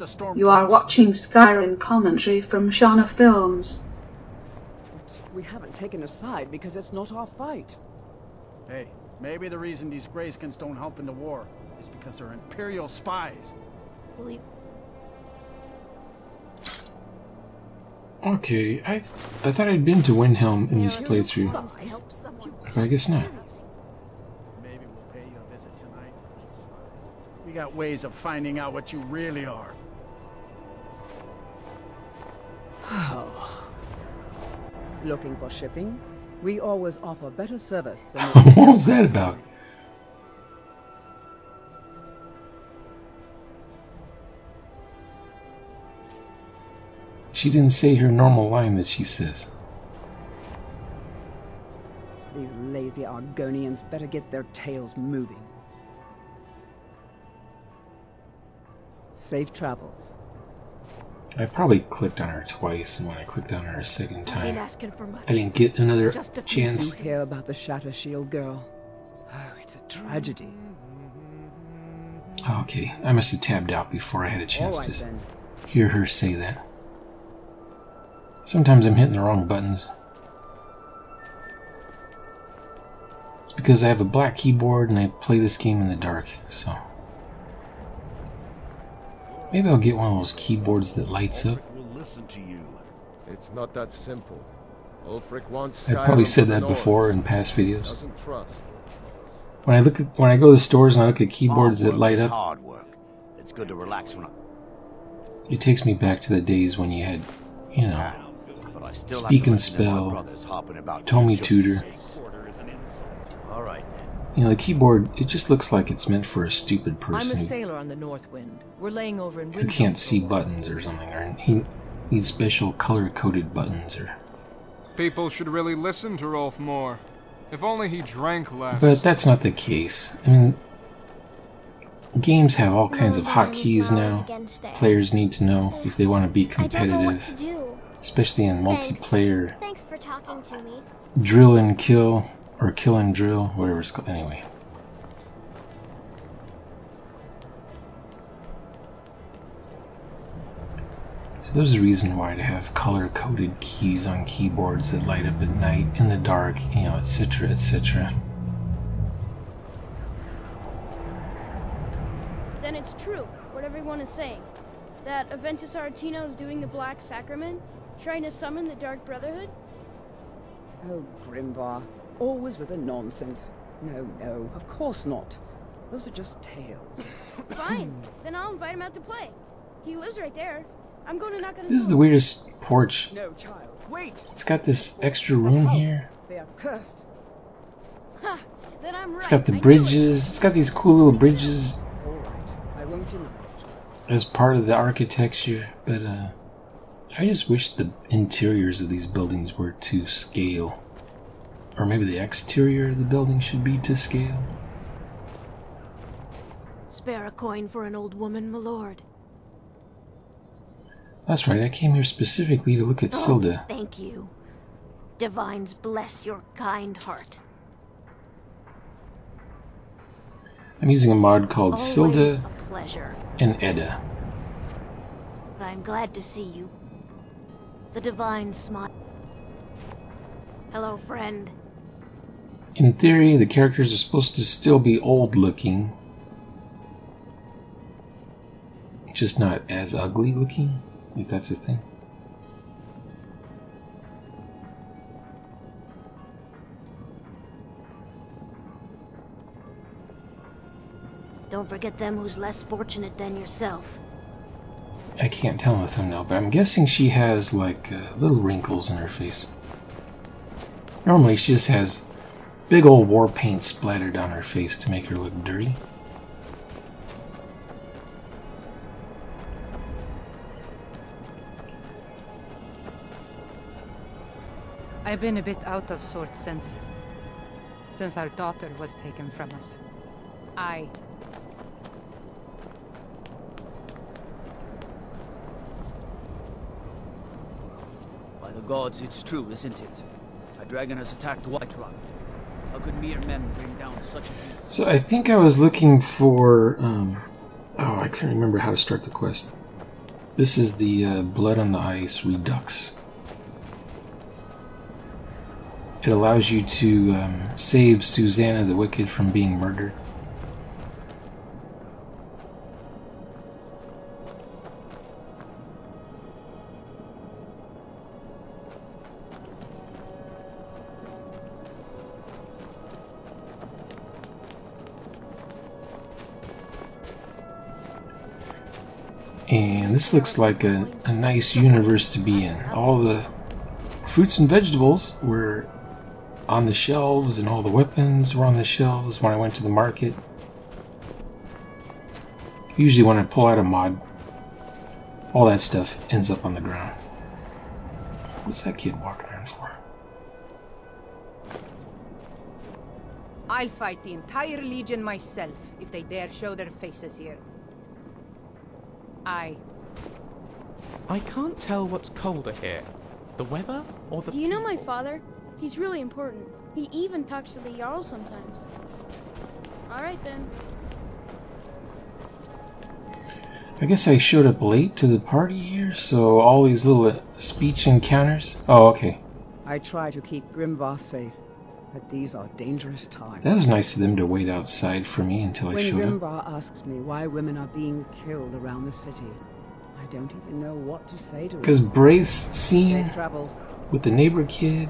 the storm. You are watching Skyrim commentary from Shonner Films. But we haven't taken a side because it's not our fight. Hey, maybe the reason these Grayskins don't help in the war is because they're Imperial spies. Will you Okay, I th I thought I'd been to Windhelm in this There playthrough, funds to help someone. but I guess not. Maybe we'll pay you a visit tonight. We got ways of finding out what you really are. Looking for shipping? We always offer better service than what was that about? She didn't say her normal line that she says. These lazy Argonians better get their tails moving. Safe travels. I probably clicked on her twice, and when I clicked on her a second time, asking for much. I didn't get another Just a few chance. You hear about the Shatter Shield girl? Oh, it's a tragedy. Oh, okay, I must have tabbed out before I had a chance Alright to then. hear her say that. Sometimes I'm hitting the wrong buttons. It's because I have a black keyboard and I play this game in the dark, so. Maybe I'll get one of those keyboards that lights up. listen to you. It's not that simple. Ulfric wants I've probably said that before in past videos. Trust. When I look at when I go to the stores and I look at keyboards Hard that light up, Hard work. It's good to relax when I. it takes me back to the days when you had, you know, can, But I still Speak and to listen to my spell, brothers Tommy Tutor. say quarter is an insult. All right then. You know, the keyboard. It just looks like it's meant for a stupid person. I'm a person who sailor on the North Wind. We're laying over in who can't see buttons or something, or he needs special color-coded buttons, or. People should really listen to Rolf more. If only he drank less. But that's not the case. I mean, games have all kinds of hotkeys now. Players need to know if they want to be I don't know what to competitive, especially in Thanks. multiplayer. Thanks for talking to me. Drill and kill, or kill and drill, whatever it's called. Anyway. So there's a reason why to have color-coded keys on keyboards that light up at night, in the dark, you know, etc., etc. Then it's true, what everyone is saying. That Aventus Aretino is doing the Black Sacrament, trying to summon the Dark Brotherhood? Oh, Grimvar. Always with the nonsense. No, no, of course not. Those are just tales. Fine, then I'll invite him out to play. He lives right there. I'm going to knock on his This is the weirdest porch. No, child. Wait! It's got this extra room House. here. They are cursed. Ha! Then I'm right. It's got the I knew it. bridges. It's got these cool little bridges All right. I won't deny it. as part of the architecture, but uh, I just wish the interiors of these buildings were to scale. Or maybe the exterior of the building should be to scale. Spare a coin for an old woman, my lord. That's right, I came here specifically to look at Oh, Silda. thank you. Divines bless your kind heart. I'm using a mod called Always Silda a pleasure. and Edda. But I'm glad to see you. The divine smile. Hello, friend. In theory, the characters are supposed to still be old looking, just not as ugly looking, if that's a thing. Don't forget them who's less fortunate than yourself. I can't tell in the thumbnail, but I'm guessing she has like uh, little wrinkles in her face. Normally, she just has big old war paint splattered on her face to make her look dirty. I've been a bit out of sorts since... since our daughter was taken from us. I... By the gods, it's true, isn't it? A dragon has attacked Whiterun. How could mere men bring down such a beast? So I think I was looking for. Um, oh, I can't remember how to start the quest. This is the uh, Blood on the Ice Redux. It allows you to um, save Susanna the Wicked from being murdered. This looks like a, a nice universe to be in. All the fruits and vegetables were on the shelves, and all the weapons were on the shelves when I went to the market. Usually, when I pull out a mod, all that stuff ends up on the ground. What's that kid walking around for? I'll fight the entire Legion myself if they dare show their faces here. I. I can't tell what's colder here. The weather or the Do you know my father? He's really important. He even talks to the Jarl sometimes. Alright then. I guess I showed up late to the party here, so all these little uh, speech encounters. Oh, okay. I try to keep Grimvar safe, but these are dangerous times. That was nice of them to wait outside for me until I when showed up. When Grimvar asks me why women are being killed around the city, I don't even know what to say to him. Because Braith's scene with the neighbor kid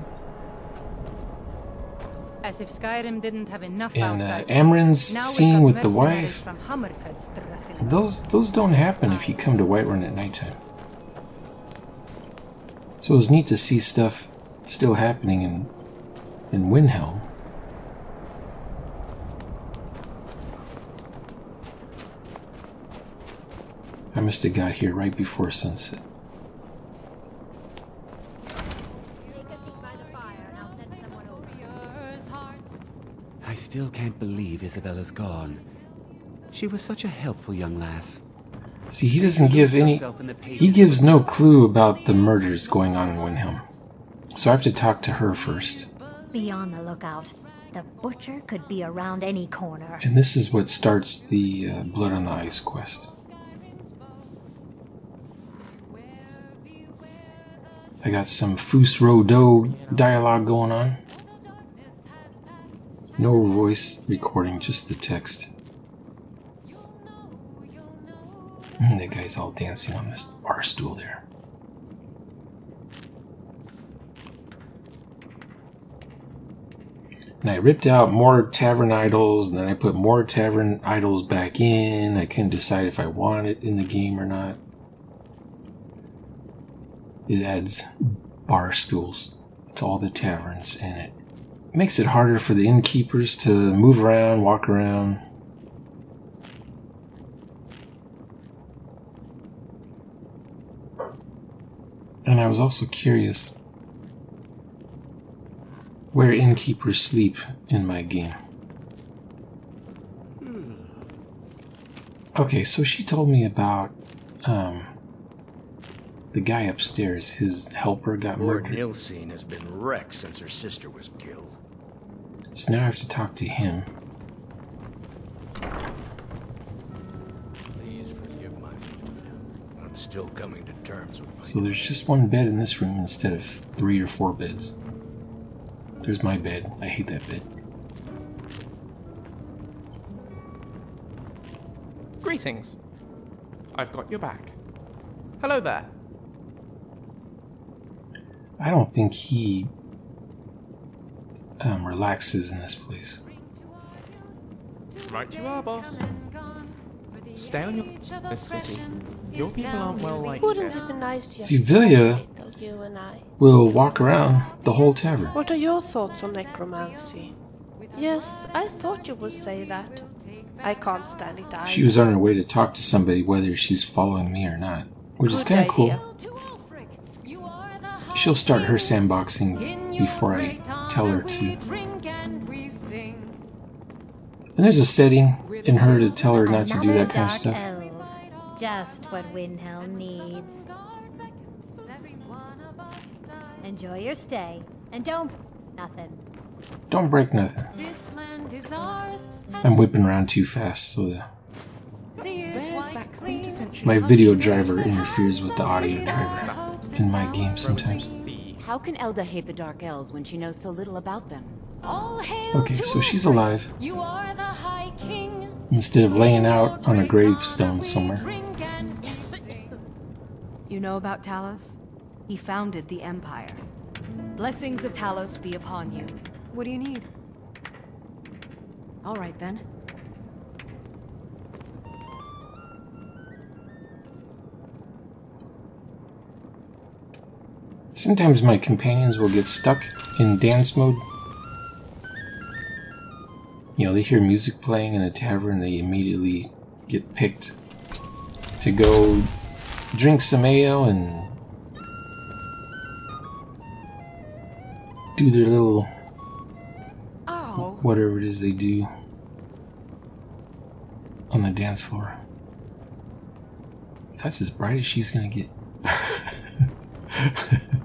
As if Skyrim didn't have enough and uh, outside. Amren's Now we've scene with the wife, From Hammerfell strutting those those don't happen if you come to Whiterun at nighttime. So it was neat to see stuff still happening in in Windhelm. I must have got here right before sunset. I still can't believe Isabella's gone. She was such a helpful young lass. See, he doesn't give any. He gives no clue about the murders going on in Windhelm. So I have to talk to her first. Be on the lookout. The butcher could be around any corner. And this is what starts the uh, Blood on the Ice quest. I got some Fuz Ro D-oh dialogue going on. No voice recording, just the text. Hmm, and that guy's all dancing on this bar stool there. And I ripped out more tavern idles, and then I put more tavern idles back in. I couldn't decide if I want it in the game or not. It adds bar stools to all the taverns, and it makes it harder for the innkeepers to move around, walk around. And I was also curious where innkeepers sleep in my game. Okay, so she told me about um, the guy upstairs. His helper got Lord murdered. Nilsine has been wrecked since her sister was killed. So now I have to talk to him. Please forgive my mood. I'm still coming to terms with my So there's just one bed in this room instead of three or four beds. There's my bed. I hate that bed. Greetings. I've got your back. Hello there. I don't think he um, relaxes in this place. Right you are, boss. Stay on your city. Your people aren't well liked Wouldn't here. it be nice just See, Vilja to wait till you and I? will walk around the whole tavern. What are your thoughts on necromancy? Yes, I thought you would say that. I can't stand it either. She was on her way to talk to somebody, whether she's following me or not, which is kind of cool. Idea. She'll start her sandboxing before I tell her to. And there's a setting in her to tell her not to do that kind of stuff. Just what Windhelm needs. Enjoy your stay. And don't... nothing. Don't break nothing. This land is ours. I'm whipping around too fast, so the My video driver interferes with the audio driver in my game sometimes. How can Elda hate the Dark Elves when she knows so little about them? Okay, so she's alive. Instead of laying out on a gravestone somewhere. You know about Talos? He founded the Empire. Blessings of Talos be upon you. What do you need? All right then. Sometimes my companions will get stuck in dance mode. You know, they hear music playing in a tavern, they immediately get picked to go drink some ale and do their little oh. whatever it is they do on the dance floor. That's as bright as she's gonna get.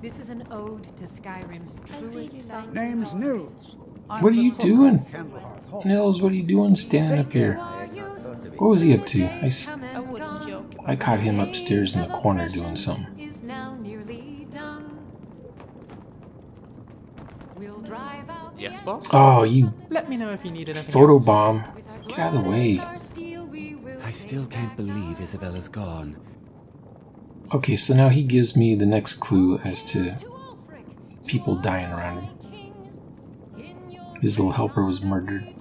This is an ode to Skyrim's truest sons Name's and. Nils. What are you doing? Nils, what are you doing standing up here? What was he up to? I, s- I wouldn't joke about I caught him upstairs in the corner doing something. Is now nearly done. We'll drive out Yes, boss? Oh, you Let me know if you need anything photo bomb. Get out of the way. I still can't believe Isabella's gone. Okay, so now he gives me the next clue as to people dying around him. His little helper was murdered.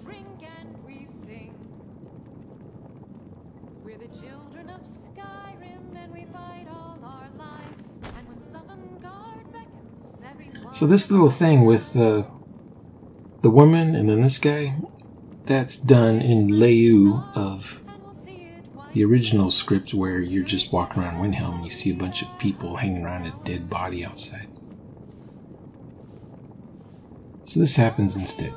We're the children of Skyrim and we fight all our lives. And when Sovngarde beckons everyone So this little thing with uh, the woman and then this guy, that's done in Leu of the original script where you're just walking around Windhelm and you see a bunch of people hanging around a dead body outside. So this happens instead.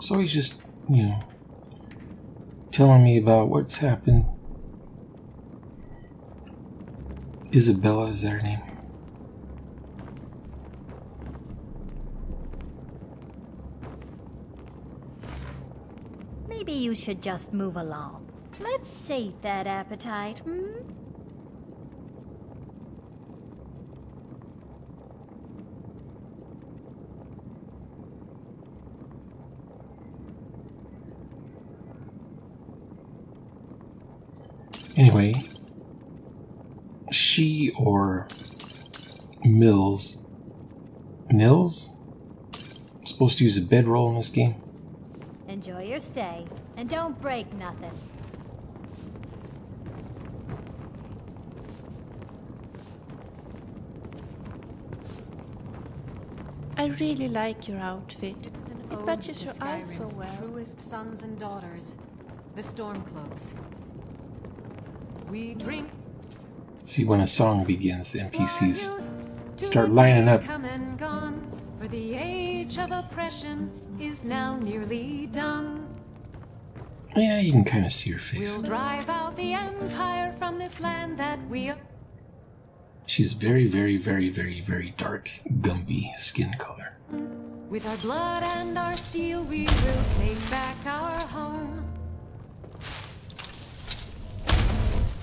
So he's just, you know, telling me about what's happened. Isabella is her name? Maybe you should just move along. Let's sate that appetite, hmm? Anyway, she or Mills. Mills? supposed to use a bedroll in this game? Enjoy your stay, and don't break nothing. I really like your outfit. This is an It matches your eyes so well. truest sons and daughters, the Stormcloaks. We drink See, when a song begins, the NPCs start lining up. come and gone, for the age of oppression is now nearly done. Oh, yeah, you can kind of see her face. We'll drive out the empire from this land that we She's very, very, very, very, very dark, Gumby skin color. With our blood and our steel, we will take back our home.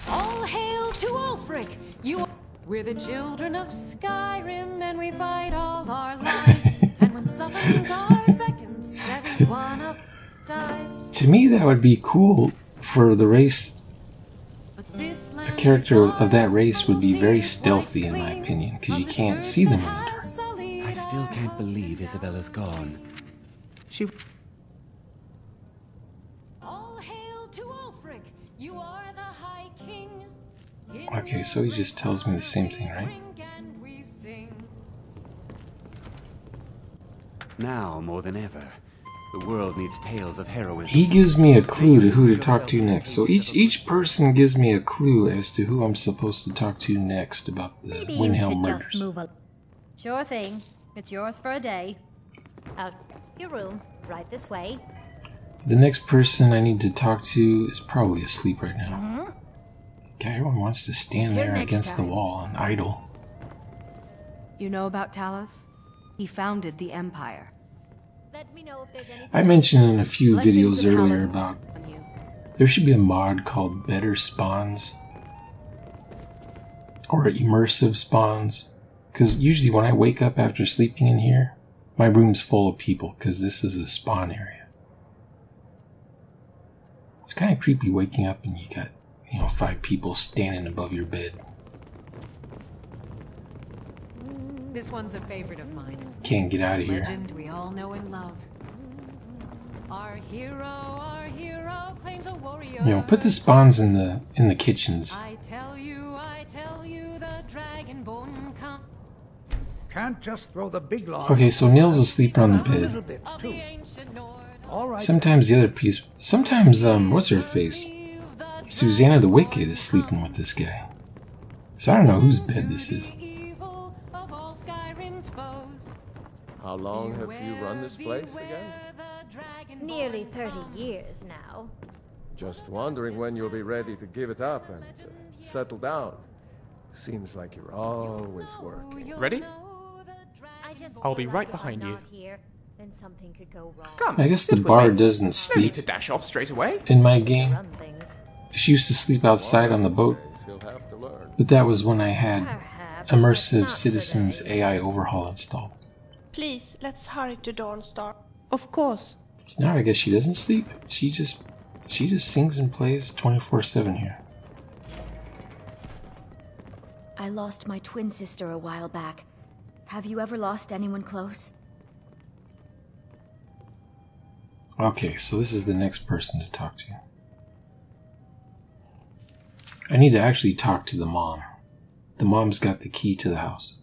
All hail to Ulfric! You are... We're the children of Skyrim, and we fight all our lives. and when Sovngarde beckons, everyone up. To me, that would be cool for the race. A character of that race would be very stealthy, in my opinion, because you can't see them in the dark. I still can't believe Isabella's gone. She. All hail to Ulfric! You are the High King. Okay, so he just tells me the same thing, right? And we sing. Now more than ever, the world needs tales of heroism. He gives me a clue to who to talk to next. So each each person gives me a clue as to who I'm supposed to talk to next about the Maybe you Windhelm should murders. just move along. Sure thing. It's yours for a day. Out. Your room, right this way. The next person I need to talk to is probably asleep right now. Mm-hmm. Okay, everyone wants to stand Till there next against the wall and idle. You know about Talos? He founded the Empire. Let me know if there's anything. I mentioned in a few videos earlier about there should be a mod called Better Spawns or immersive spawns because usually when I wake up after sleeping in here, my room's full of people because this is a spawn area. It's kind of creepy waking up and you got you know five people standing above your bed. This one's a favorite of mine. Can't get out of here. Legend we all know and love. Our hero, our hero claims a warrior. You know, put the spawns in the in the kitchens. I tell you, I tell you, the dragonborn comes. Can't just throw the big log. Okay, so Neil's asleep on the bed. bit too. All right. Sometimes the other piece. Sometimes um, what's her face? Susanna the Wicked is sleeping with this guy. So I don't know whose bed this is. How long have you run this place again? Nearly 30 years now. Just wondering when you'll be ready to give it up and uh, settle down. Seems like you're always working. Ready? I just I'll be right behind you. Here, then something could go wrong. Come. I guess the sit bar doesn't sleep need to dash off straight away. in my game. She used to sleep outside on the boat, You'll have to learn. but that was when I had Immersive Citizens. AI overhaul installed. Please, let's hurry to Dawnstar. Of course. So now I guess she doesn't sleep. She just she just sings and plays 24/7 here. I lost my twin sister a while back. Have you ever lost anyone close? Okay, so this is the next person to talk to. I need to actually talk to the mom. The mom's got the key to the house.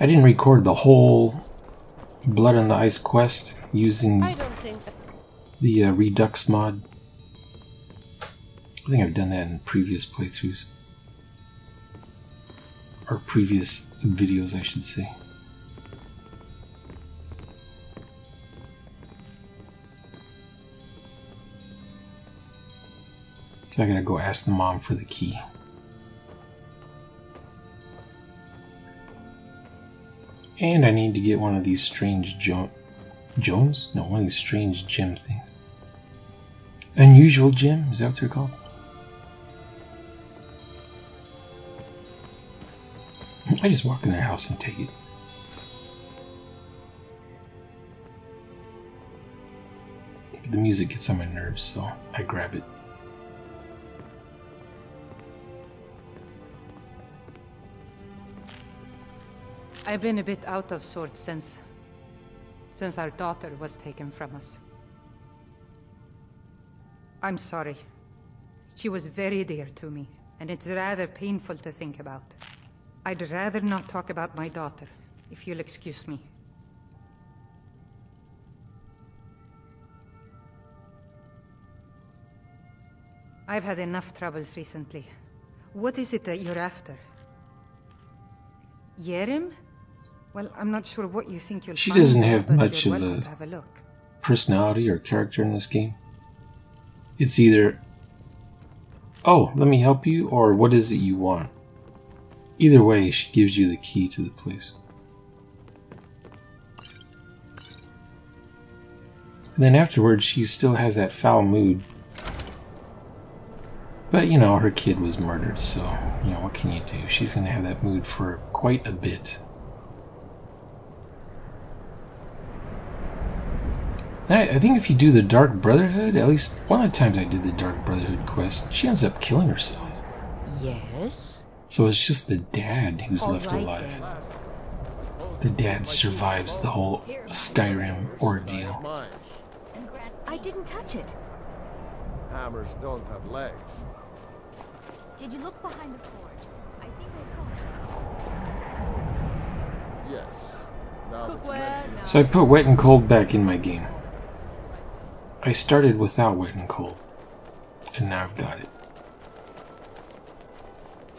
I didn't record the whole Blood on the Ice quest using I don't think that. the uh, Redux mod. I think I've done that in previous playthroughs. Or previous videos, I should say. So I gotta go ask the mom for the key. And I need to get one of these strange jo- Jones? No, one of these strange gem things. Unusual gem? Is that what they're called? I just walk in their house and take it. The music gets on my nerves, so I grab it. I've been a bit out of sorts since. since our daughter was taken from us. I'm sorry. She was very dear to me, and it's rather painful to think about. I'd rather not talk about my daughter, if you'll excuse me. I've had enough troubles recently. What is it that you're after? Yerim? Well, I'm not sure what you think you'll She find doesn't have much of a have a personality or character in this game. It's either, oh, let me help you, or what is it you want? Either way, she gives you the key to the place. And then afterwards, she still has that foul mood. But, you know, her kid was murdered, so, you know, what can you do? She's going to have that mood for quite a bit. I, I think if you do the Dark Brotherhood, at least one of the times I did the Dark Brotherhood quest, she ends up killing herself. Yes. So it's just the dad who's All left right alive. then. The dad survives the whole Skyrim ordeal. I didn't touch it. Hammers don't have legs. Did you look behind the forge? I think I saw it. Yes. Now that you Cookware. So I put Wet and Cold back in my game. I started without Wet and Cold, and now I've got it.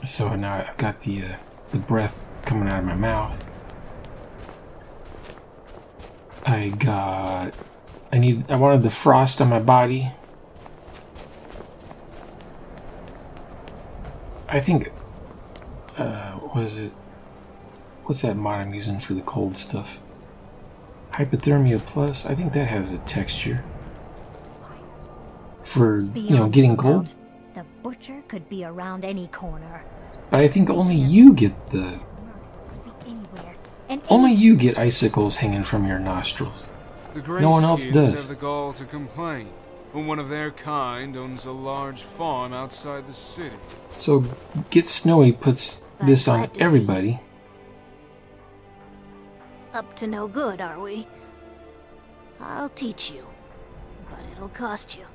So now I've got the uh, the breath coming out of my mouth. I got I need I wanted the frost on my body. I think uh was it what's that mod I'm using for the cold stuff? Hypothermia plus, I think that has a texture. For you know getting cold. The butcher could be around any corner. But I think only you get the only you get icicles hanging from your nostrils. No one else Greyskins does. have the gall to complain when one of their kind owns a large farm outside the city. So Get Snowy puts this on glad to see everybody. Up to no good, are we? I'll teach you. But it'll cost you.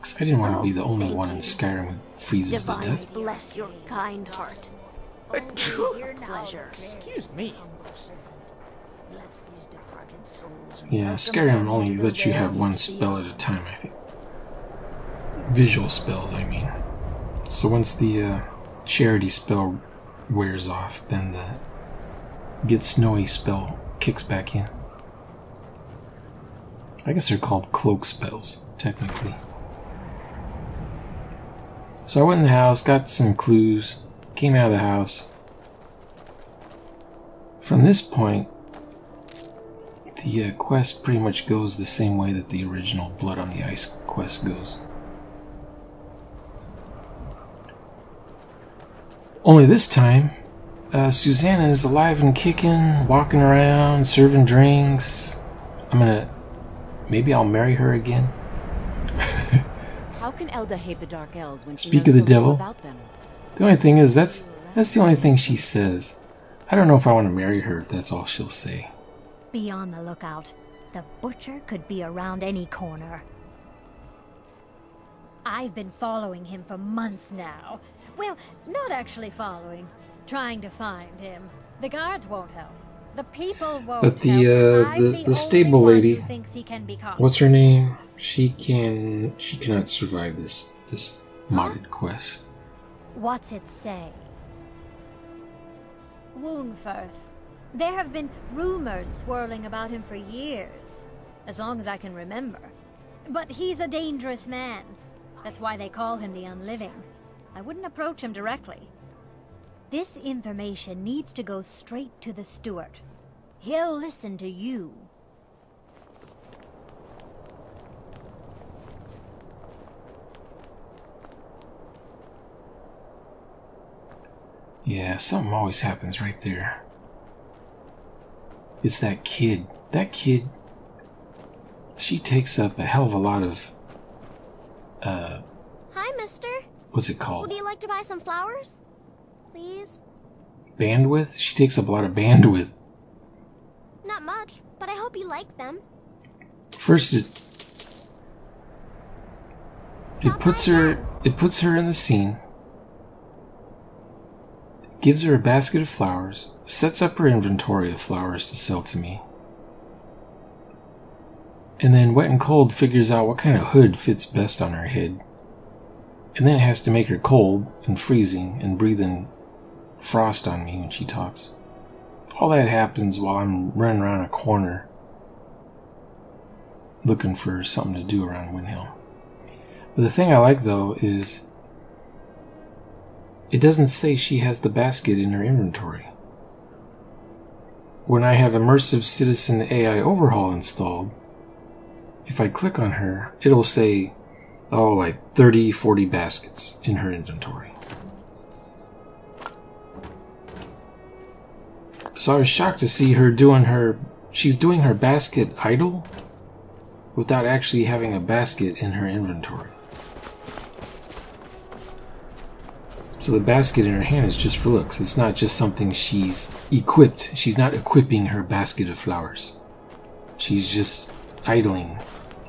'Cause I didn't want to be the Oh, only thank one in you. Skyrim who freezes to Divine death. bless your kind heart. Always your pleasure. Excuse me. Bless these departed souls. Yeah, Skyrim only lets you have one spell at a time, I think. Visual spells, I mean. So once the uh, charity spell wears off, then the Get Snowy spell kicks back in. I guess they're called cloak spells, technically. So I went in the house, got some clues, came out of the house. From this point, the uh, quest pretty much goes the same way that the original Blood on the Ice quest goes. Only this time, uh, Susanna is alive and kicking, walking around, serving drinks. I'm gonna. Maybe I'll marry her again. How can Elda hate the Dark Elves when she Speak knows of the so devil. about them? The only thing is, that's that's the only thing she says. I don't know if I want to marry her if that's all she'll say. Be on the lookout. The butcher could be around any corner. I've been following him for months now. Well, not actually following. Trying to find him. The guards won't help. The people won't But the help. uh, the, the the stable lady, thinks he can be what's her name? She can she cannot survive this this modded quest. What's it say? Woundfirth. There have been rumors swirling about him for years, as long as I can remember. But he's a dangerous man. That's why they call him the Unliving. I wouldn't approach him directly. This information needs to go straight to the steward. He'll listen to you. Yeah, something always happens right there. It's that kid. That kid. She takes up a hell of a lot of. Uh, Hi, mister. what's it called? Would you like to buy some flowers? Please? Bandwidth? She takes up a lot of bandwidth. Not much, but I hope you like them. First, it. It puts her. It puts her in the scene. Gives her a basket of flowers. Sets up her inventory of flowers to sell to me. And then Wet and Cold figures out what kind of hood fits best on her head. And then it has to make her cold and freezing and breathing frost on me when she talks. All that happens while I'm running around a corner looking for something to do around Windhill. But the thing I like though is it doesn't say she has the basket in her inventory. When I have Immersive Citizen AI Overhaul installed, if I click on her, it'll say, oh, like 30, 40 baskets in her inventory. So I was shocked to see her doing her. She's doing her basket idle without actually having a basket in her inventory. So the basket in her hand is just for looks. It's not just something she's equipped. She's not equipping her basket of flowers. She's just idling.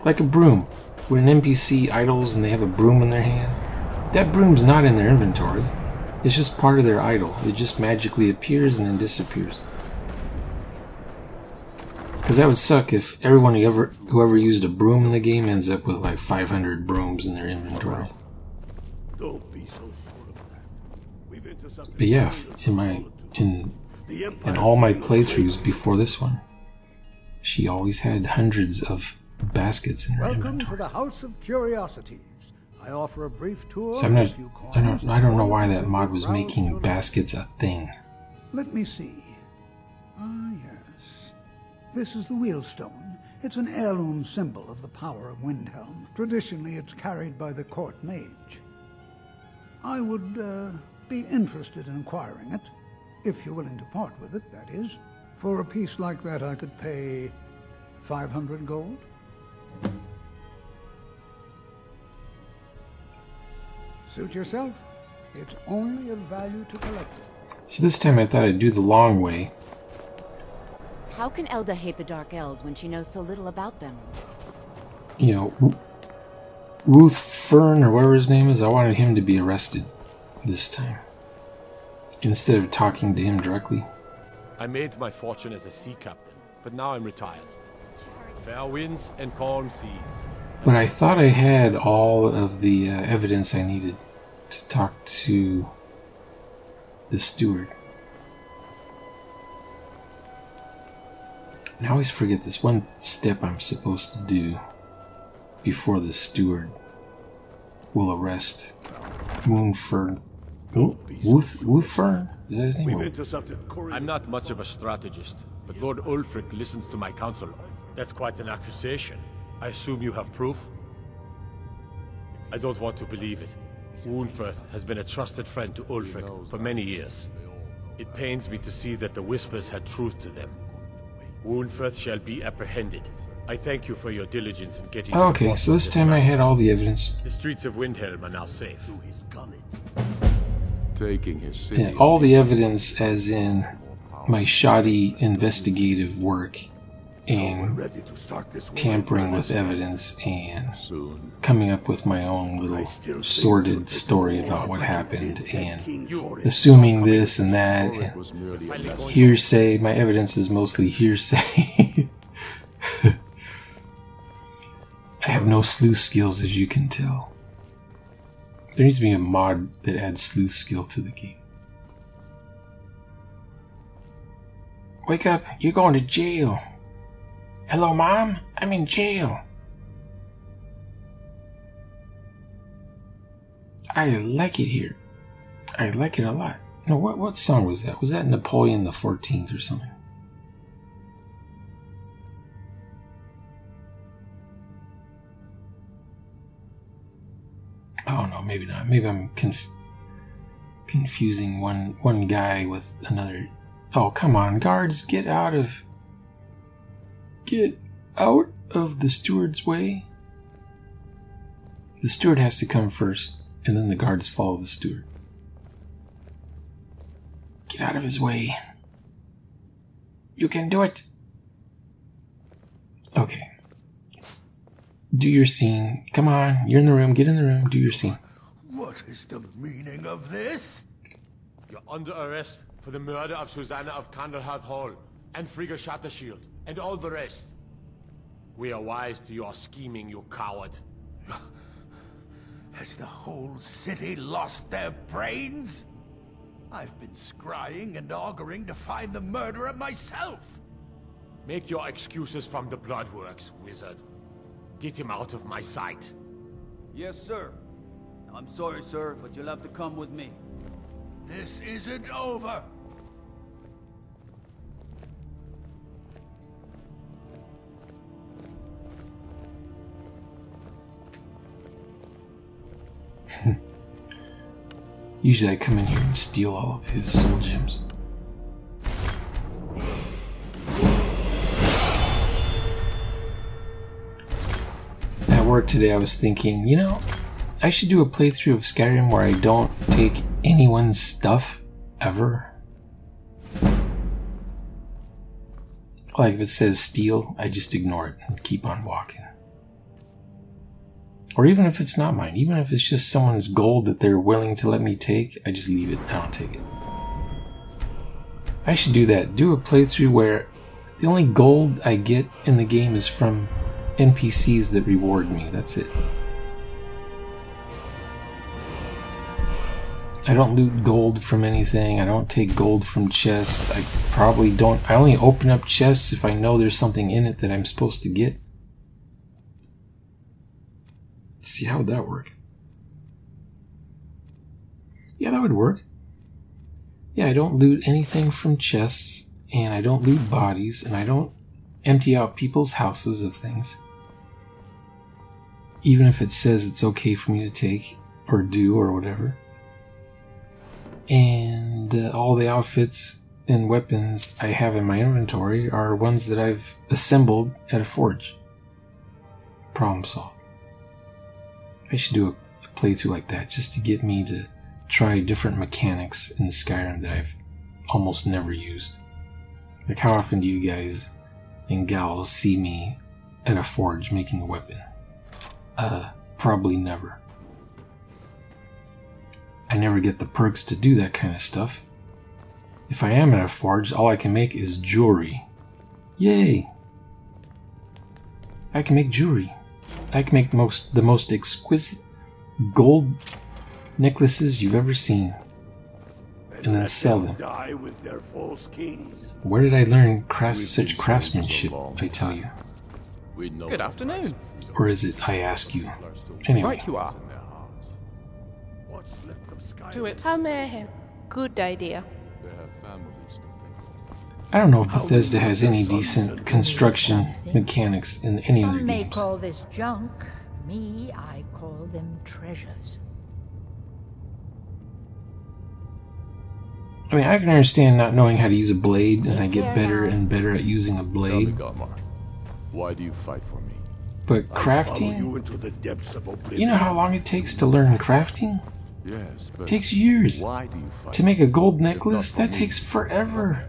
Like a broom. When an NPC idles and they have a broom in their hand, that broom's not in their inventory. It's just part of their idle. It just magically appears and then disappears. Because that would suck if everyone who ever whoever used a broom in the game ends up with like 500 brooms in their inventory. Don't be so. But yeah, in my in in all my playthroughs before this one, she always had hundreds of baskets in her Welcome inventory. to the House of Curiosities. I offer a brief tour. So I'm not. I don't. I don't know why that mod was making baskets a thing. Let me see. Ah, yes. This is the wheelstone. It's an heirloom symbol of the power of Windhelm. Traditionally, it's carried by the court mage. I would uh, be interested in acquiring it, if you're willing to part with it, that is. For a piece like that, I could pay 500 gold. Suit yourself. It's only of value to collectors. So this time I thought I'd do the long way. How can Elda hate the Dark Elves when she knows so little about them? You know, Ruth Fern or whatever his name is. I wanted him to be arrested this time instead of talking to him directly. I made my fortune as a sea captain, but now I'm retired. Fair winds and calm seas. But I thought I had all of the uh, evidence I needed to talk to the steward. And I always forget this one step I'm supposed to do before the steward will arrest Moonfern. Wooth, Woothfern? Is that his name? We've intercepted I'm not much of a strategist, but Lord Ulfric listens to my counsel. That's quite an accusation. I assume you have proof? I don't want to believe it. Wuunferth has been a trusted friend to Ulfric for many years. It pains me to see that the Whispers had truth to them. Wuunferth shall be apprehended. I thank you for your diligence in getting Okay, so this time I had all the evidence. The streets of Windhelm are now safe. Taking his city. Yeah, all the evidence, as in my shoddy investigative work and tampering with evidence and coming up with my own little sordid story about what happened and assuming this and that and hearsay. My evidence is mostly hearsay. I have no sleuth skills, as you can tell. There needs to be a mod that adds sleuth skill to the game. Wake up, you're going to jail. Hello, Mom? I'm in jail. I like it here. I like it a lot. No, what, what song was that? Was that Napoleon the 14th or something? Oh no, maybe not. Maybe I'm conf- confusing one one guy with another. Oh come on, guards, get out of get out of the steward's way. The steward has to come first, and then the guards follow the steward. Get out of his way. You can do it. Okay. Do your scene. Come on, you're in the room. Get in the room. Do your scene. What is the meaning of this? You're under arrest for the murder of Susanna of Candlehearth Hall, and Frigga Shattershield, and all the rest. We are wise to your scheming, you coward. Has the whole city lost their brains? I've been scrying and auguring to find the murderer myself. Make your excuses from the Bloodworks, wizard. Get him out of my sight. Yes, sir. I'm sorry, sir, but you'll have to come with me. This isn't over. Usually I come in here and steal all of his soul gems. Work today I was thinking, you know, I should do a playthrough of Skyrim where I don't take anyone's stuff ever. Like if it says steal, I just ignore it and keep on walking. Or even if it's not mine, even if it's just someone's gold that they're willing to let me take, I just leave it. I don't take it. I should do that. Do a playthrough where the only gold I get in the game is from NPCs that reward me. That's it. I don't loot gold from anything. I don't take gold from chests. I probably don't. I only open up chests if I know there's something in it that I'm supposed to get. Let's see, how would that work? Yeah, that would work. Yeah, I don't loot anything from chests, and I don't loot bodies, and I don't empty out people's houses of things. Even if it says it's okay for me to take, or do, or whatever. And uh, all the outfits and weapons I have in my inventory are ones that I've assembled at a forge. Problem solved. I should do a, a playthrough like that just to get me to try different mechanics in Skyrim that I've almost never used. Like, how often do you guys and gals see me at a forge making a weapon? Uh, probably never. I never get the perks to do that kind of stuff. If I am at a forge, all I can make is jewelry. Yay! I can make jewelry. I can make most the most exquisite gold necklaces you've ever seen. And then sell them. Where did I learn craft such craftsmanship, I tell you? Good afternoon. Or is it I ask you? Anyway. Right you are. To it. Hammerhem. Good idea. I don't know if Bethesda has any decent construction mechanics in any of their games. Some may call this junk. Me, I call them treasures. I mean, I can understand not knowing how to use a blade, and I get better and better at using a blade. Why do you fight for me? But crafting, you into the depths of you know how long it takes to learn crafting? Yes, but It takes years. Why do you fight? To make a gold necklace, that takes forever.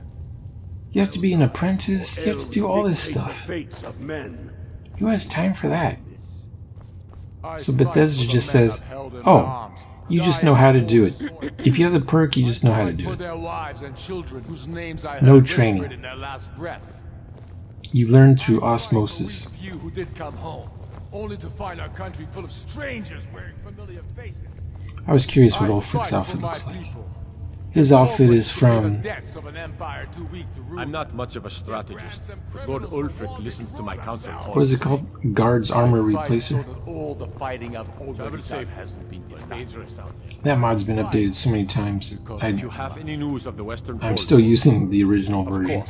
You have to be an apprentice, you have to do all this stuff. Who has time for that? So Bethesda just says, oh, you just know how to do it. If you have the perk, you just know how to do it. their wives and children whose names I No training. whispered in their last breath. You learn through osmosis. Few who did come home, only to find our country full of strangers wearing familiar faces. I was curious what Ulfric's outfit looks like. His outfit is from I'm not much of a strategist, but Lord Ulfric listens to my counsel. what is it called? Guard's armor replacer. All the fighting I've Travel already safe. done hasn't been It's for nothing. dangerous out there. That mod's been updated so many times. I, If you have any news of the Western I'm still using the original Of version.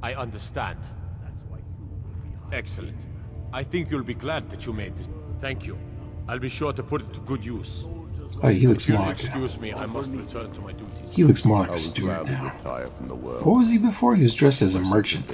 Course. I understand. Excellent. I think you'll be glad that you made this. Thank you. I'll be sure to put it to good use. Oh, he looks more like excuse me, I must return to my duties. he looks more like I a would steward now. retire from the world. What was he before? He was dressed as a merchant.